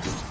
First.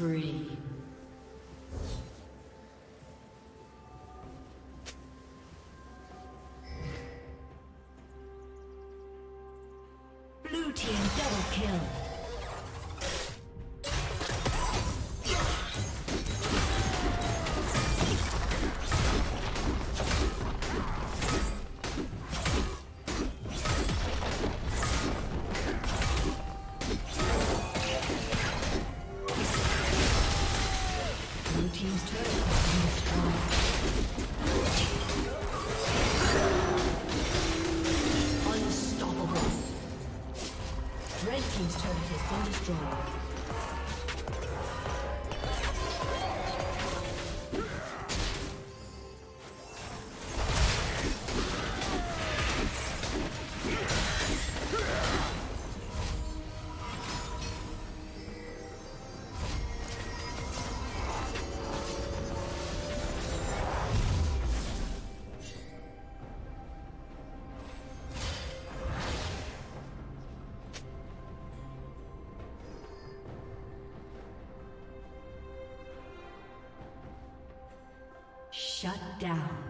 spree. Shut down.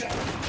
down!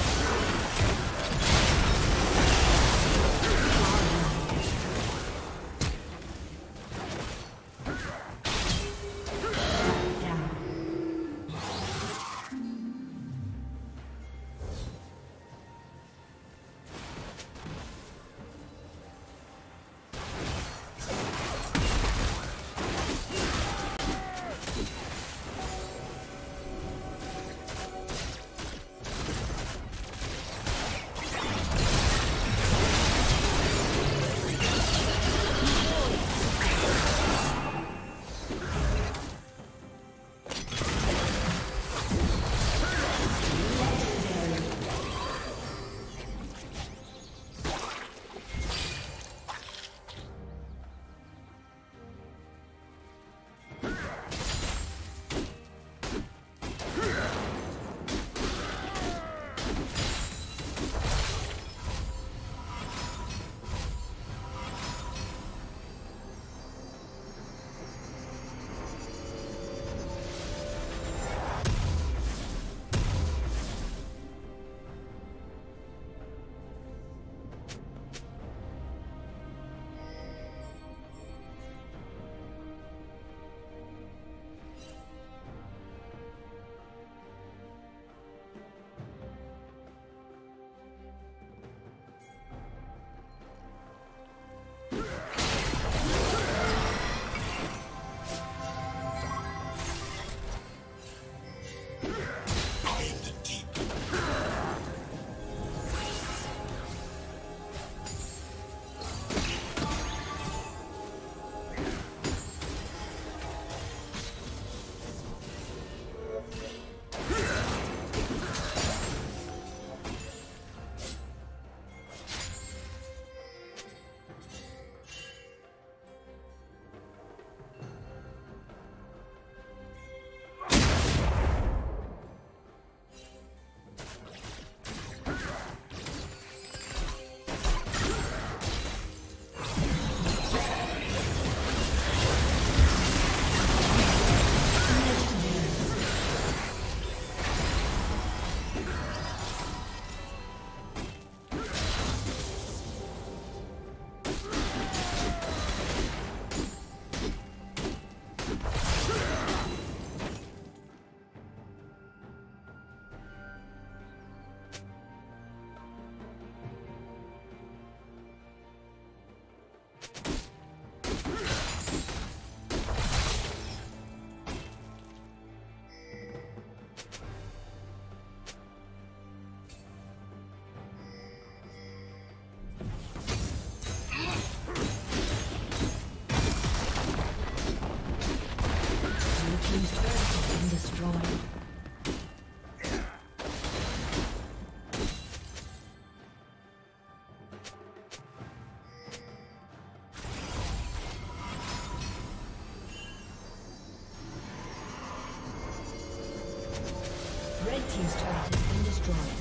destroyed.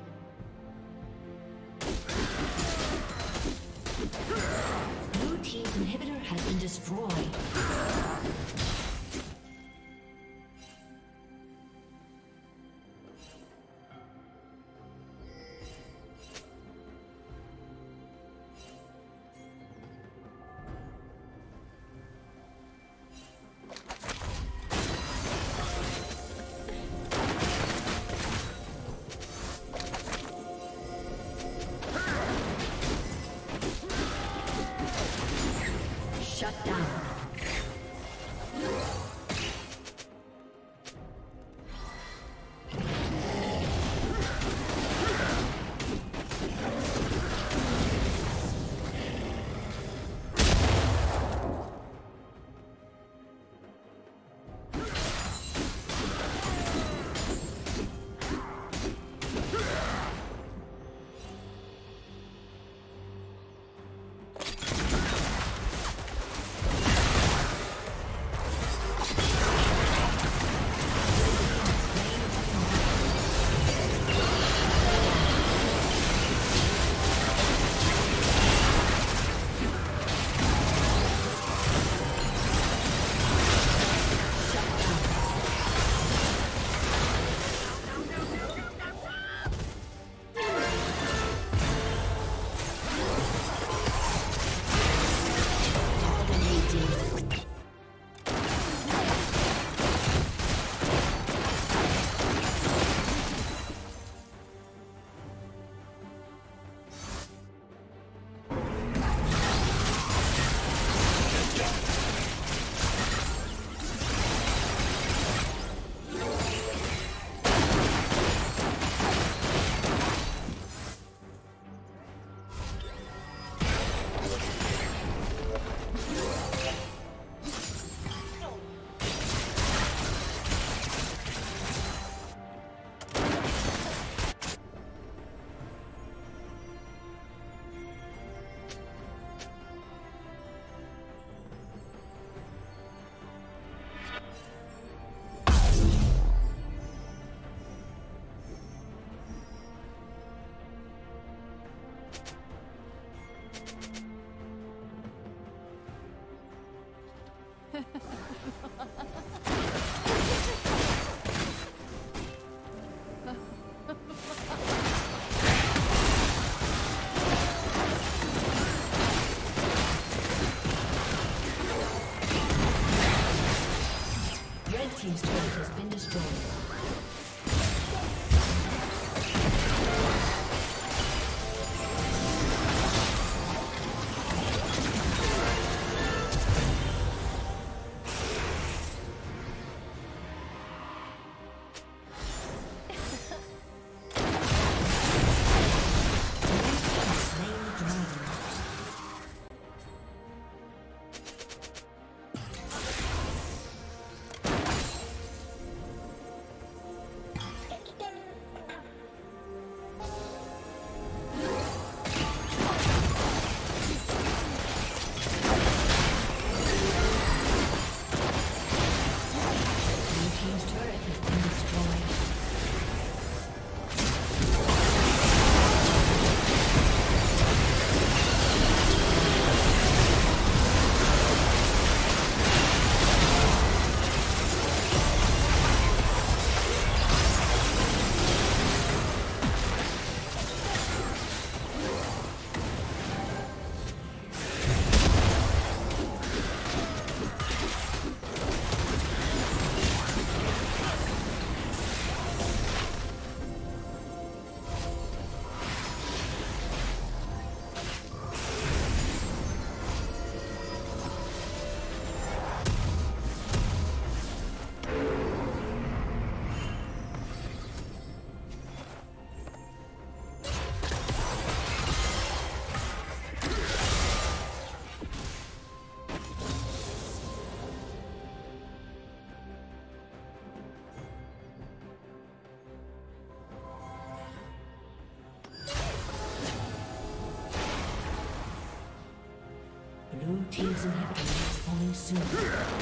Soon.